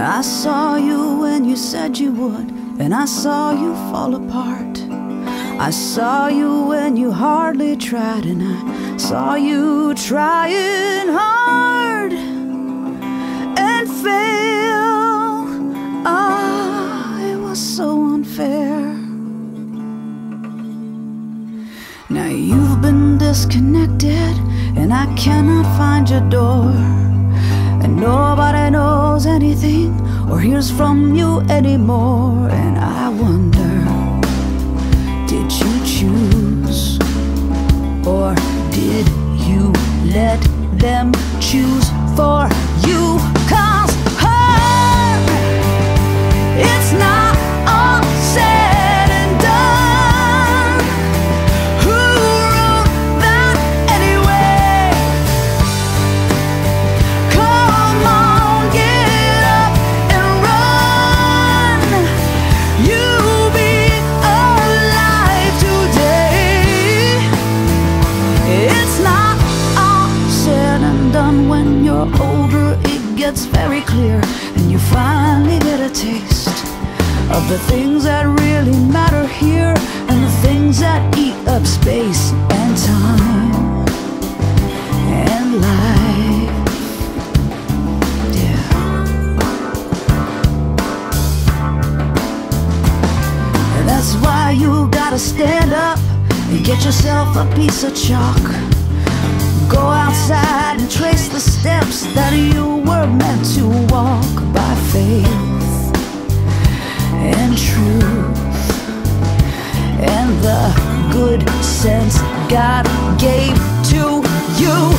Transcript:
I saw you when you said you would, and I saw you fall apart. I saw you when you hardly tried, and I saw you trying hard and fail. Ah, it was so unfair. Now you've been disconnected, and I cannot find your door. And nobody anything or hears from you anymore. And I wonder, gets very clear, and you finally get a taste of the things that really matter here and the things that eat up space and time and life. Yeah. And that's why you gotta stand up and get yourself a piece of chalk. Go outside and trace the steps that you were meant to walk by faith and truth and the good sense God gave to you.